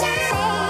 shine.